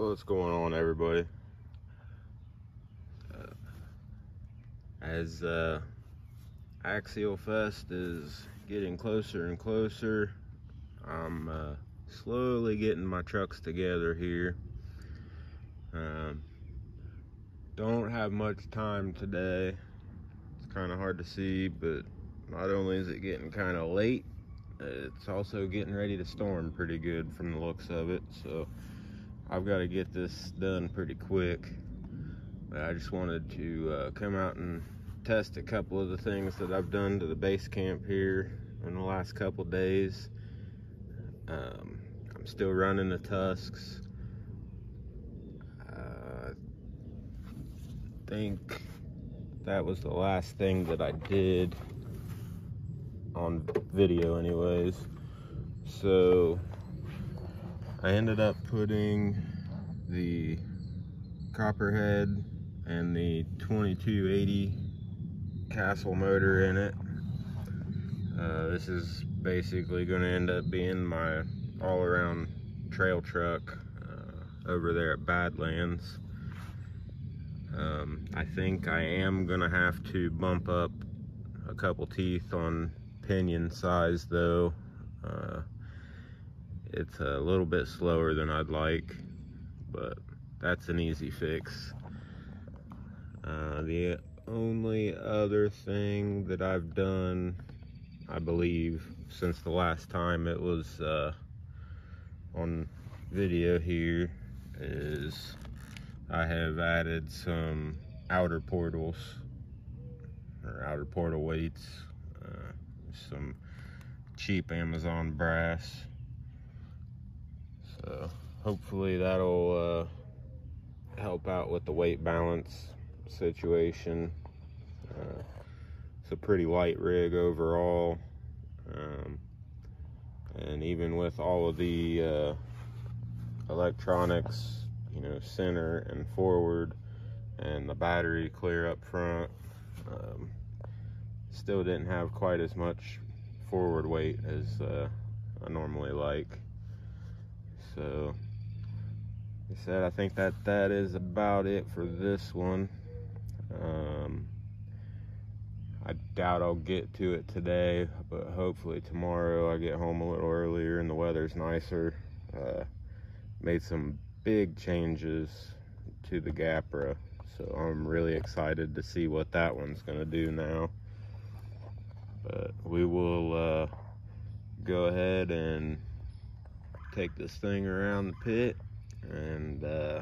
What's going on, everybody? Uh, as uh, Axial Fest is getting closer and closer, I'm uh, slowly getting my trucks together here. Um, don't have much time today. It's kind of hard to see, but not only is it getting kind of late, it's also getting ready to storm pretty good from the looks of it. So I've got to get this done pretty quick. I just wanted to uh, come out and test a couple of the things that I've done to the base camp here in the last couple days. Um, I'm still running the tusks. I think that was the last thing that I did on video anyways. So I ended up putting the Copperhead and the 2280 Castle motor in it. Uh, this is basically going to end up being my all-around trail truck uh, over there at Badlands. Um, I think I am going to have to bump up a couple teeth on pinion size though. Uh, it's a little bit slower than I'd like, but that's an easy fix. Uh, the only other thing that I've done, I believe, since the last time it was uh, on video here is I have added some outer portals or outer portal weights some cheap Amazon brass. So hopefully that'll uh, help out with the weight balance situation. Uh, it's a pretty light rig overall. Um, and even with all of the uh, electronics, you know, center and forward and the battery clear up front, um, still didn't have quite as much forward weight as uh, I normally like. So, like I said, I think that that is about it for this one. Um, I doubt I'll get to it today, but hopefully tomorrow I get home a little earlier and the weather's nicer. Uh, made some big changes to the Capra, so I'm really excited to see what that one's gonna do now. But we will uh, go ahead and take this thing around the pit and uh,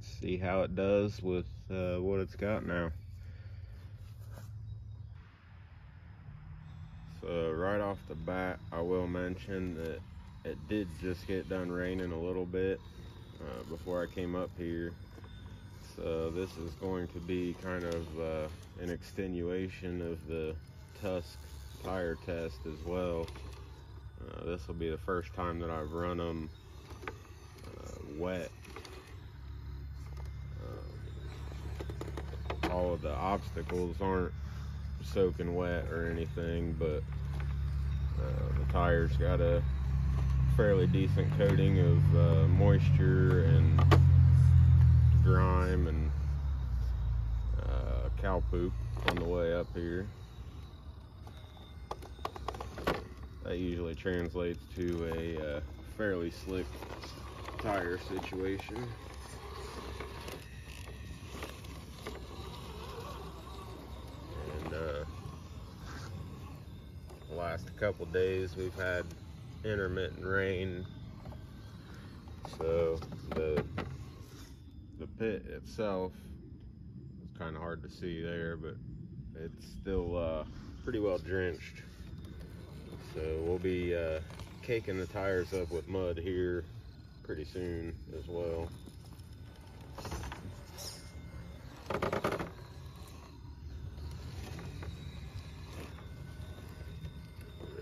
see how it does with uh, what it's got now. So right off the bat, I will mention that it did just get done raining a little bit uh, before I came up here. So this is going to be kind of uh, an extenuation of the Tusk tire test as well. Uh, this will be the first time that I've run them uh, wet. Uh, all of the obstacles aren't soaking wet or anything, but uh, the tires got a fairly decent coating of uh, moisture and grime and uh, cow poop on the way up here. That usually translates to a uh, fairly slick tire situation. And uh, last couple days we've had intermittent rain, so the the pit itself is kind of hard to see there, but it's still uh, pretty well drenched. We'll be uh, caking the tires up with mud here pretty soon as well.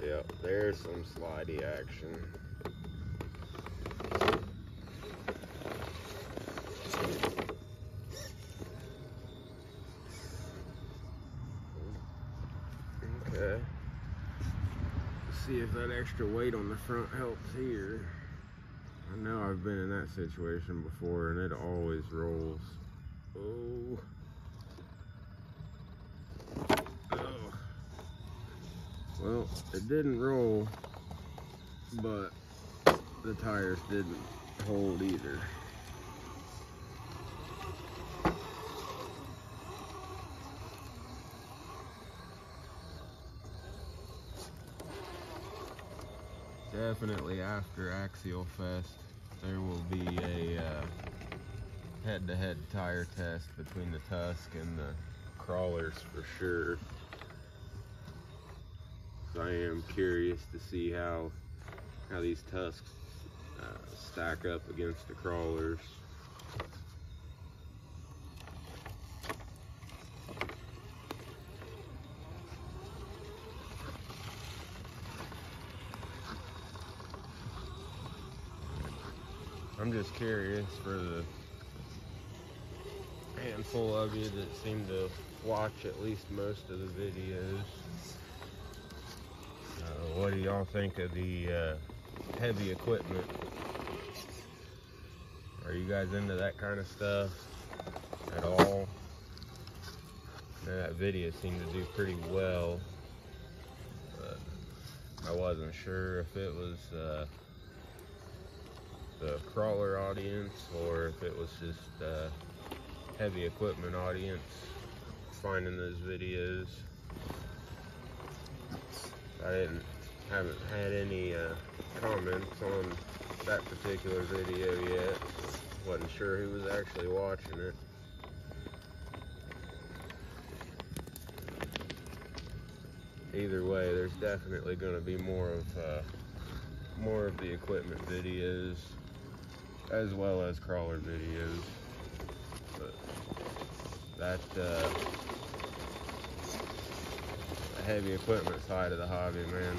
Yep, there's some slidey action. Okay see if that extra weight on the front helps here. I know I've been in that situation before and it always rolls. Oh. Oh. Well, it didn't roll, but the tires didn't hold either. Definitely after Axial Fest, there will be a uh, head-to-head -head tire test between the Tusk and the crawlers for sure. So I am curious to see how how these tusks uh, stack up against the crawlers. Just curious for the handful of you that seem to watch at least most of the videos. Uh, what do y'all think of the uh, heavy equipment? Are you guys into that kind of stuff at all? That video seemed to do pretty well, but I wasn't sure if it was uh, crawler audience or if it was just uh, heavy equipment audience finding those videos. I didn't haven't had any uh, comments on that particular video yet. Wasn't sure who was actually watching it. Either way, there's definitely going to be more of uh, more of the equipment videos as well as crawler videos. But that uh, heavy equipment side of the hobby, man,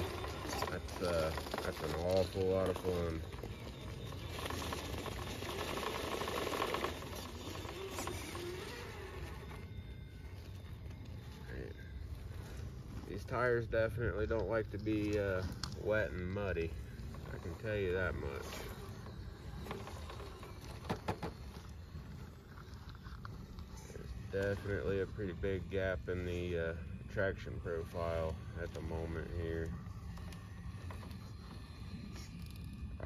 that's uh, that's an awful lot of fun. These tires definitely don't like to be uh, wet and muddy. I can tell you that much. Definitely a pretty big gap in the uh, traction profile at the moment here.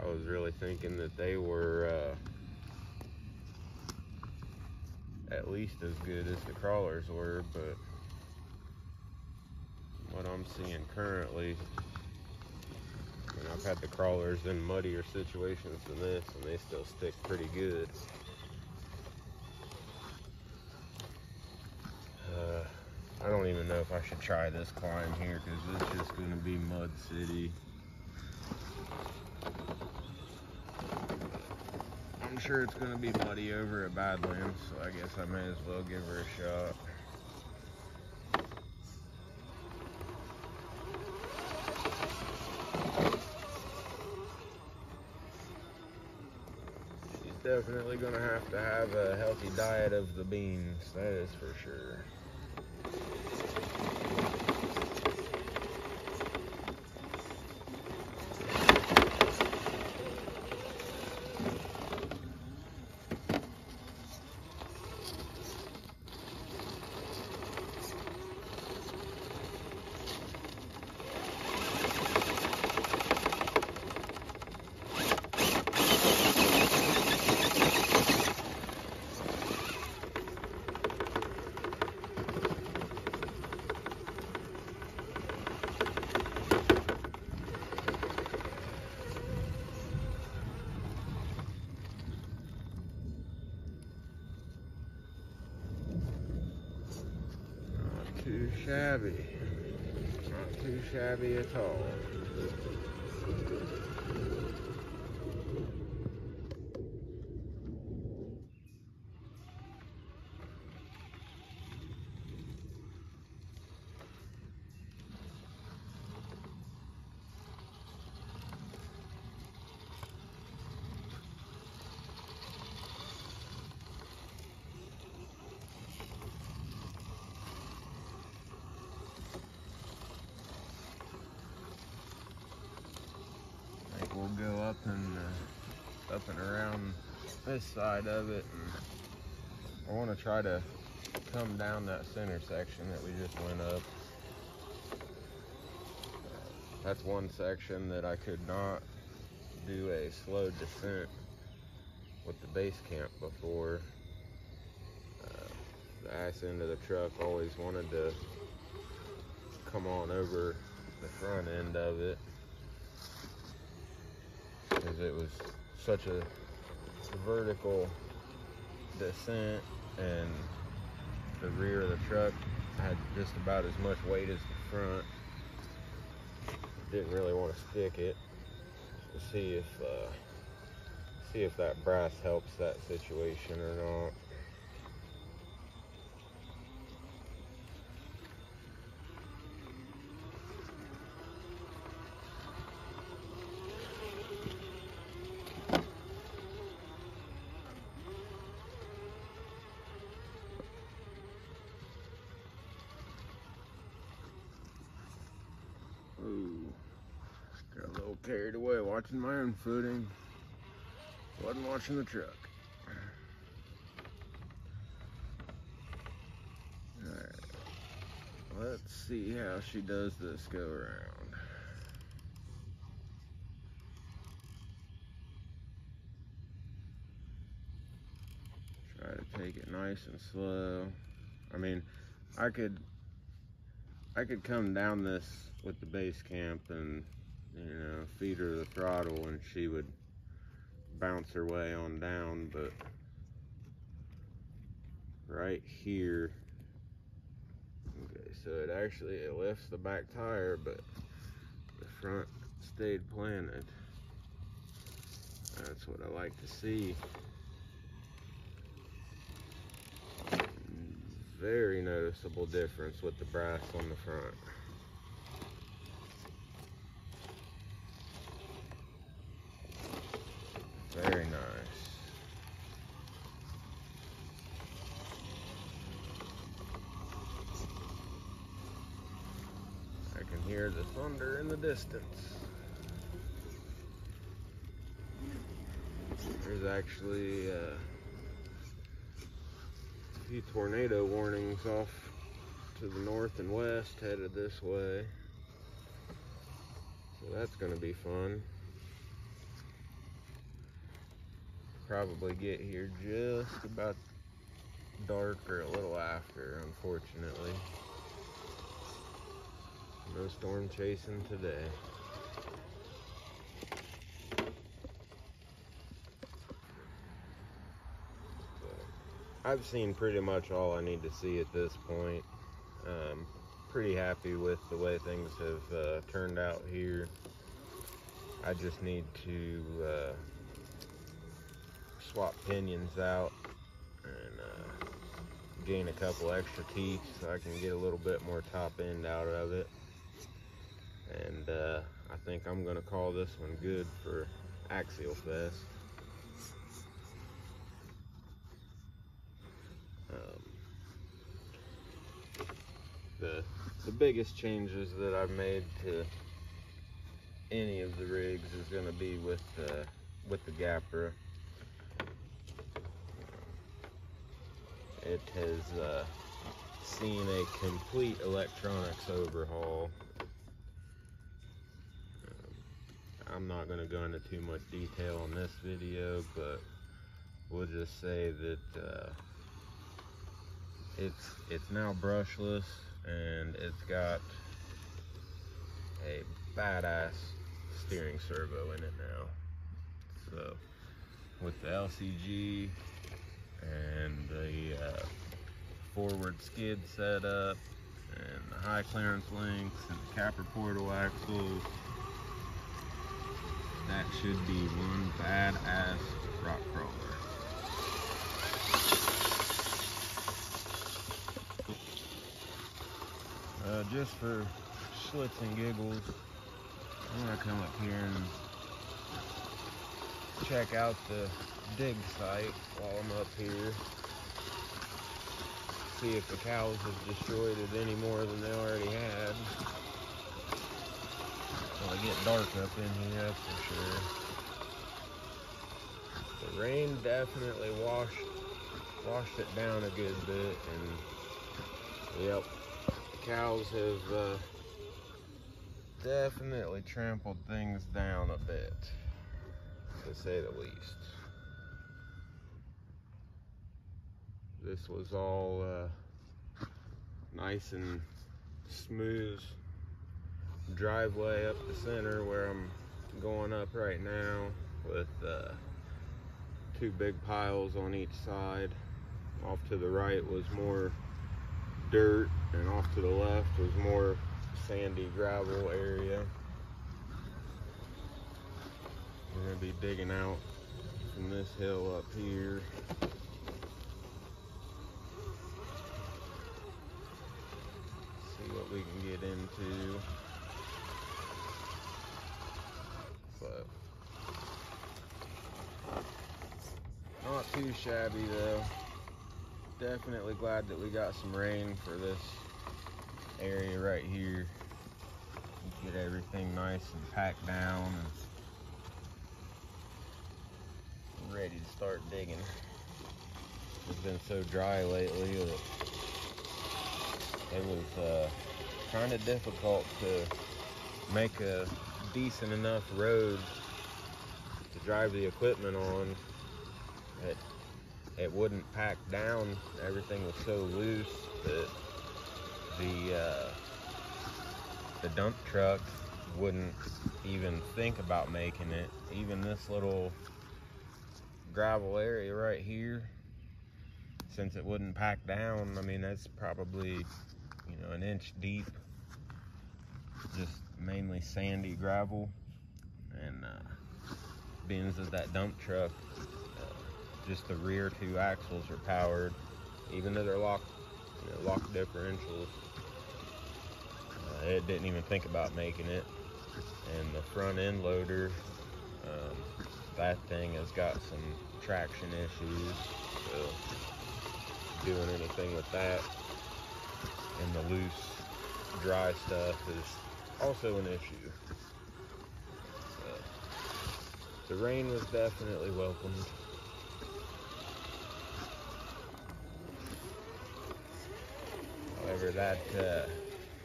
I was really thinking that they were uh, at least as good as the crawlers were, but what I'm seeing currently, and I've had the crawlers in muddier situations than this, and they still stick pretty good. I don't even know if I should try this climb here because it's just going to be Mud City. I'm sure it's going to be muddy over at Badlands, so I guess I may as well give her a shot. She's definitely going to have to have a healthy diet of the beans, that is for sure. too shabby. Not too shabby at all. we'll go up and uh, up and around this side of it. And I want to try to come down that center section that we just went up. That's one section that I could not do a slow descent with the base camp before. Uh, the ass end of the truck always wanted to come on over the front end of it because it was such a vertical descent and the rear of the truck had just about as much weight as the front. Didn't really want to stick it to see if uh, see if that brass helps that situation or not Ooh, got a little carried away watching my own footing. Wasn't watching the truck. Alright, let's see how she does this go around. Try to take it nice and slow. I mean, I could I could come down this with the base camp and you know feed her the throttle and she would bounce her way on down but right here okay so it actually it lifts the back tire but the front stayed planted that's what I like to see very noticeable difference with the brass on the front. Very nice. I can the thunder in the distance. There's actually uh, few tornado warnings off to the north and west headed this way. So that's going to be fun. Probably get here just about dark or a little after, unfortunately. No storm chasing today. I've seen pretty much all I need to see at this point. Um, pretty happy with the way things have uh, turned out here. I just need to uh, swap pinions out and uh, gain a couple extra teeth so I can get a little bit more top end out of it. Uh, I think I'm going to call this one good for Axial Fest. the the biggest changes that I've made to any of the rigs is going to be with uh, with the Capra. It has uh, seen a complete electronics overhaul. Um, I'm not going to go into too much detail on this video, but we'll just say that uh, it's it's now brushless and it's got a badass steering servo in it now. So with the LCG and the uh, forward skid setup and the high clearance links and the Capra portal axles, that should be one badass rock crawler. Uh, just for slits and giggles, I'm gonna come up here and check out the dig site while I'm up here. See if the cows have destroyed it any more than they already had. It'll get dark up in here, for sure. The rain definitely washed washed it down a good bit, and yep, cows have uh, definitely trampled things down a bit, to say the least. This was all uh, nice and smooth driveway up the center where I'm going up right now with uh, two big piles on each side. Off to the right was more dirt and off to the left was more sandy gravel area. We're gonna be digging out from this hill up here. See what we can get into. But not too shabby though. Definitely glad that we got some rain for this area right here. Get everything nice and packed down and ready to start digging. It's been so dry lately that it was uh, kind of difficult to make a decent enough road to drive the equipment on. It, it wouldn't pack down. Everything was so loose that the uh, the dump truck wouldn't even think about making it. Even this little gravel area right here, since it wouldn't pack down, I mean that's probably you know an inch deep. Just mainly sandy gravel, and uh, being that dump truck, just the rear two axles are powered, even though they're locked, you know, locked differentials. Uh, it didn't even think about making it. And the front end loader, um, that thing has got some traction issues. So doing anything with that and the loose dry stuff is also an issue. So, the rain was definitely welcomed. That uh,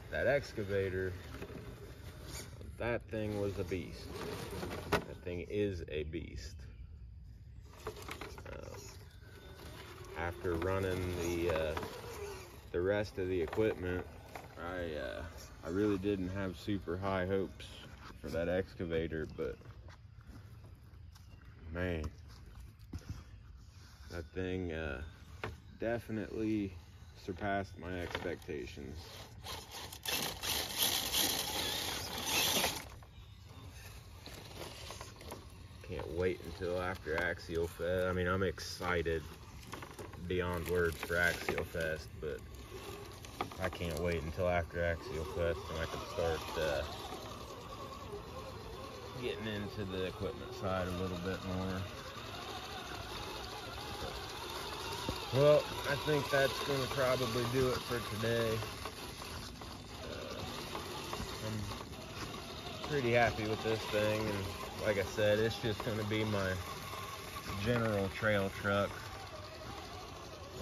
that excavator, that thing was a beast. That thing is a beast. Uh, after running the uh, the rest of the equipment, I uh, I really didn't have super high hopes for that excavator, but man, that thing uh, definitely surpassed my expectations. Can't wait until after Axial Fest. I mean, I'm excited beyond words for Axial Fest, but I can't wait until after Axial Fest and I can start uh, getting into the equipment side a little bit more. Well, I think that's going to probably do it for today. Uh, I'm pretty happy with this thing, and like I said, it's just going to be my general trail truck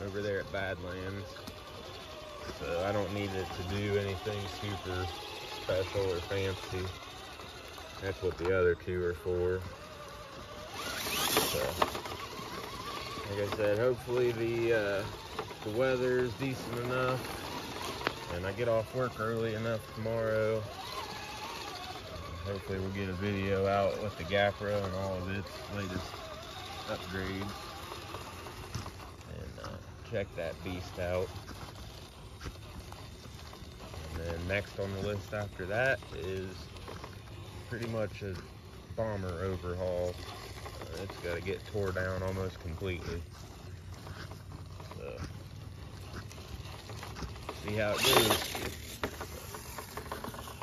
over there at Badlands. So I don't need it to do anything super special or fancy. That's what the other two are for. So, like I said, hopefully the uh, the weather is decent enough, and I get off work early enough tomorrow. Hopefully we'll get a video out with the Capra and all of its latest upgrades, and uh, check that beast out. And then next on the list after that is pretty much a bomber overhaul. It's got to get tore down almost completely. So, see how it goes.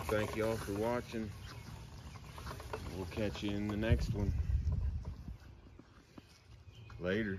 Thank you all for watching. We'll catch you in the next one. Later.